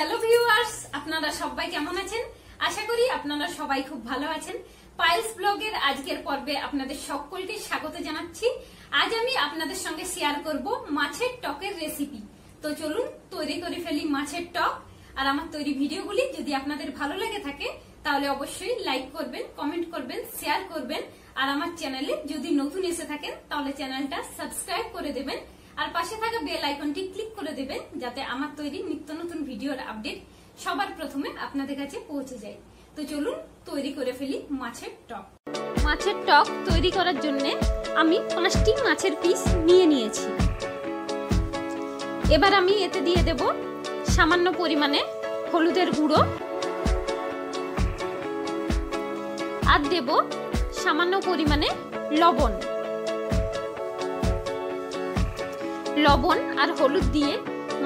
Hello viewers আপনারা সবাই কেমন আছেন? আশা করি আপনারা সবাই খুব ভালো আছেন। পাইলস ব্লগের আজকের পর্বে আপনাদের সকলকে স্বাগত জানাচ্ছি। আজ আমি আপনাদের সঙ্গে শেয়ার করব মাছের টকের রেসিপি তো চলুন, তৈরি করে ফেলি মাছের টক। আর আমার তৈরি ভিডিওগুলি যদি আপনাদের ভালো লেগে থাকে, তাহলে অবশ্যই লাইক করবেন কমেন্ট করবেন শেয়ার করবেন। আর আমার চ্যানেলে যদি নতুন এসে থাকেন, তাহলে চ্যানেলটা সাবস্ক্রাইব করে দেবেন। আর পাশে থাকা বেল আইকনটি ক্লিক করে দেবেন যাতে আমার তৈরি নিত্য নতুন ভিডিওর আপডেট সবার প্রথমে আপনাদের কাছে পৌঁছে যায়। তো চলুন তৈরি করে ফেলি মাছের টক। মাছের টক তৈরি করার জন্য আমি পাঁচটি মাছের পিস নিয়ে নিয়েছি। এবার আমি এতে দিয়ে দেব সামান্য পরিমাণে হলুদের গুঁড়ো। আর দেব সামান্য পরিমাণে লবণ। লবণ আর হলুদ দিয়ে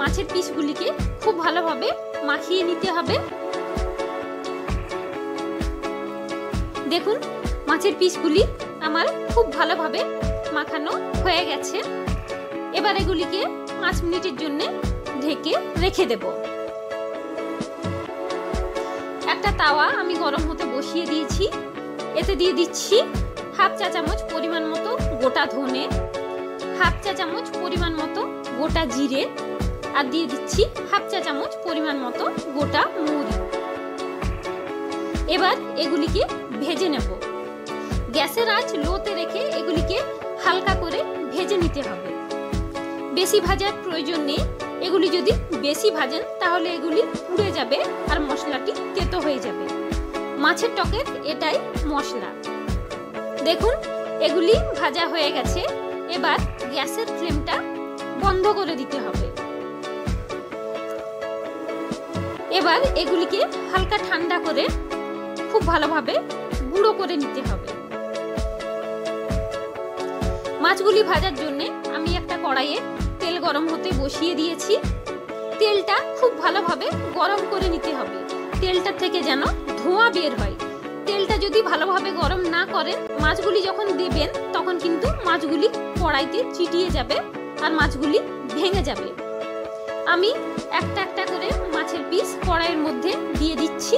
মাছের পিসগুলিকে খুব ভালোভাবে মাখিয়ে নিতে হবে। দেখুন, মাছের পিসগুলি আমার খুব ভালোভাবে মাখানো হয়ে গেছে। এবার এগুলিকে পাঁচ মিনিটের জন্য ঢেকে রেখে দেব। একটা তাওয়া আমি গরম হতে বসিয়ে দিয়েছি। এতে দিয়ে দিচ্ছি হাফ চা চামচ পরিমাণ মতো গোটা ধনে হাফ চা চামচ পরিমাণ মতো গোটা জিরে আর দিয়ে দিচ্ছি হাফ চা চামচ পরিমাণ মতো গোটা মুড়ি। এবার এগুলিকে ভেজে নেব। গ্যাসের আঁচ লোতে রেখে এগুলিকে হালকা করে ভেজে নিতে হবে। বেশি ভাজার প্রয়োজন নেই। এগুলি যদি বেশি ভাজেন, তাহলে এগুলি পুড়ে যাবে আর মশলাটি তেতো হয়ে যাবে। মাছের টকের এটাই মশলা। দেখুন, এগুলি ভাজা হয়ে গেছে। এবার গ্যাসের ফ্লেমটা বন্ধ করে দিতে হবে। এবার এগুলিকে হালকা ঠান্ডা করে খুব ভালোভাবে গুঁড়ো করে নিতে হবে। মাছগুলি ভাজার জন্য আমি একটা কড়াইয়ে তেল গরম হতে বসিয়ে দিয়েছি। তেলটা খুব ভালোভাবে গরম করে নিতে হবে। তেলটা থেকে যেন ধোঁয়া বের হয়। যদি ভালোভাবে গরম না করেন, মাছগুলি যখন দেবেন, তখন কিন্তু মাছগুলি কড়াইতে চিটিয়ে যাবে আর মাছগুলি ভেঙে যাবে। আমি একটা একটা করে মাছের পিস কড়াইয়ের মধ্যে দিয়ে দিচ্ছি।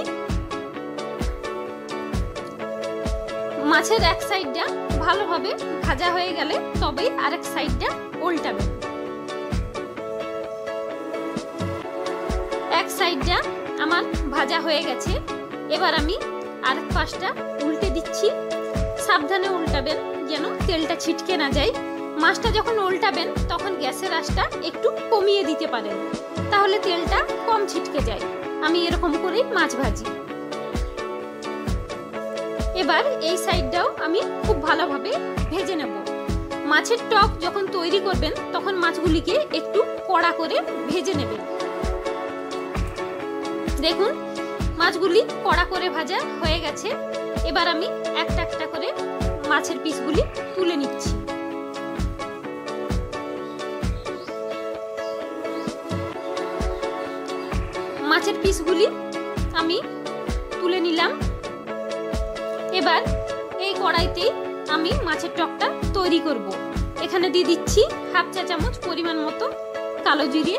মাছের এক সাইডটা ভালোভাবে ভাজা হয়ে গেলে তবেই আরেক সাইডটা উল্টাবেন এক সাইডটা আমার ভাজা হয়ে গেছে। এবার আমি আরেক পাশটা উল্টে দিচ্ছি। সাবধানে উল্টাবেন যেন তেলটা ছিটকে না যায়। মাছটা যখন উল্টাবেন, তখন গ্যাসের আঁচটা একটু কমিয়ে দিতে পারেন। তাহলে তেলটা কম ছিটকে যায়। আমি এরকম করেই মাছ ভাজি। এবার এই সাইডটাও আমি খুব ভালোভাবে ভেজে নেব। মাছের টক যখন তৈরি করবেন, তখন মাছগুলিকে একটু কড়া করে ভেজে নেবেন। দেখুন মাছগুলি কড়া করে ভাজা হয়ে গেছে। এবার আমি একটা একটা করে মাছের পিসগুলি তুলে নিচ্ছি। মাছের পিসগুলি আমি তুলে নিলাম। এবার এই কড়াইতেই আমি মাছের টকটা তৈরি করব। এখানে দিয়ে দিচ্ছি হাফ চা চামচ পরিমাণ মতো কালো জিরে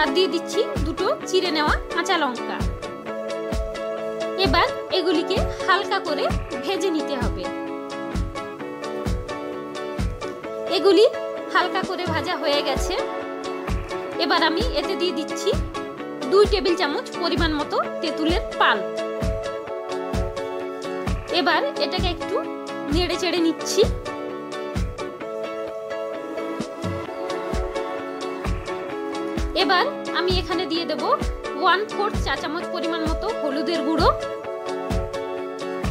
আর দিয়ে দিচ্ছি দুটো চিড়ে নেওয়া কাঁচা লঙ্কা। এবার এগুলিকে হালকা করে ভেজে নিতে হবে। এগুলি হালকা করে ভাজা হয়ে গেছে। এবার আমি এতে দিয়ে দিচ্ছি দুই টেবিল চামচ পরিমাণ মতো তেঁতুলের পাল। এবার এটাকে একটু নেড়ে চেড়ে নিচ্ছি। এবার আমি এখানে দিয়ে দেব ওয়ান ফোর্থ চা চামচ পরিমাণ মতো হলুদের গুঁড়ো।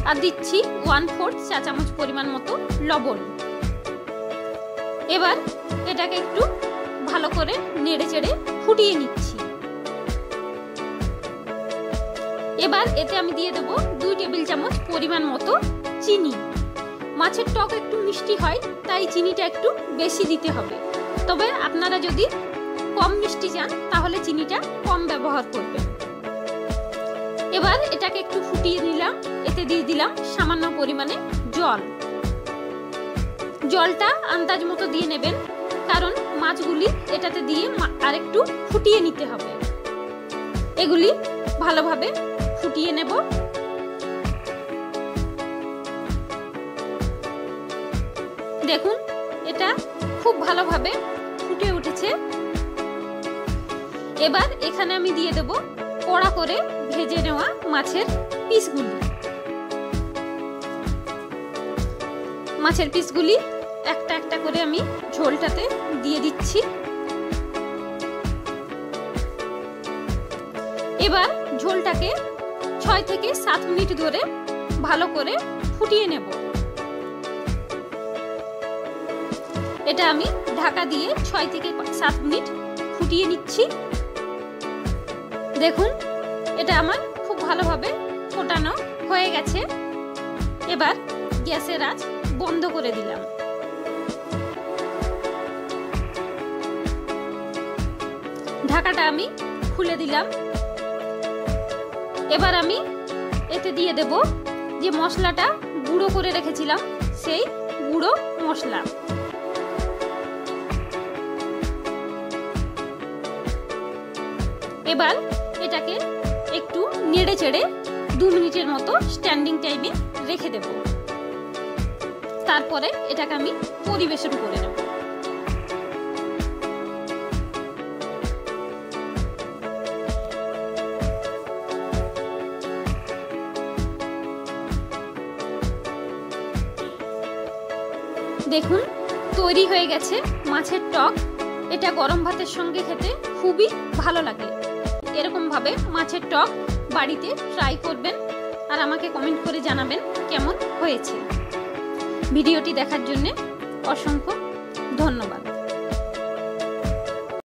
আর দিচ্ছি ওয়ান ফোর্থ চা চামচ পরিমাণ মতো লবণ। এবার এটাকে একটু ভালো করে নেড়ে চেড়ে ফুটিয়ে নিচ্ছি। এবার এতে আমি দিয়ে দেব দুই টেবিল চামচ পরিমাণ মতো চিনি। মাছের টক একটু মিষ্টি হয়, তাই চিনিটা একটু বেশি দিতে হবে। তবে আপনারা যদি কম মিষ্টি চান, তাহলে চিনিটা কম ব্যবহার করবেন। এবার এটাকে একটু ফুটিয়ে নিলাম, এতে দিয়ে দিলাম সামান্য পরিমাণে জল। জলটা আন্দাজ মতো দিয়ে নেবেন, কারণ মাছগুলি এটাতে দিয়ে আরেকটু ফুটিয়ে নিতে হবে। এগুলি ভালোভাবে ফুটিয়ে নেব। দেখুন, এটা খুব ভালোভাবে ফুটে উঠেছে। এবার এখানে আমি দিয়ে দেব কড়া করে ভেজে নেওয়া মাছের পিসগুলি। মাছের পিসগুলি একটা একটা করে আমি ঝোলটাতে দিয়ে দিচ্ছি। এবার ঝোলটাকে ছয় থেকে সাত মিনিট ধরে ভালো করে ফুটিয়ে নেব। এটা আমি ঢাকা দিয়ে ছয় থেকে সাত মিনিট ফুটিয়ে নিচ্ছি। দেখুন, এটা আমার খুব ভালোভাবে ফোটানো হয়ে গেছে। এবার গ্যাসের আঁচ বন্ধ করে দিলাম। ঢাকাটা আমি খুলে দিলাম। এবার আমি এতে দিয়ে দেব যে মশলাটা গুঁড়ো করে রেখেছিলাম, সেই গুঁড়ো মশলা। এবার এটাকে একটু নেড়ে চেড়ে দু মিনিটের মতো স্ট্যান্ডিং টাইমে রেখে দেব। তারপরে এটাকে আমি পরিবেশন করে নেব। দেখুন, তৈরি হয়ে গেছে মাছের টক। এটা গরম ভাতের সঙ্গে খেতে খুবই ভালো লাগে। এরকমভাবে মাছের টক বাড়িতে ট্রাই করবেন আর আমাকে কমেন্ট করে জানাবেন কেমন হয়েছে। ভিডিওটি দেখার জন্যে অসংখ্য ধন্যবাদ।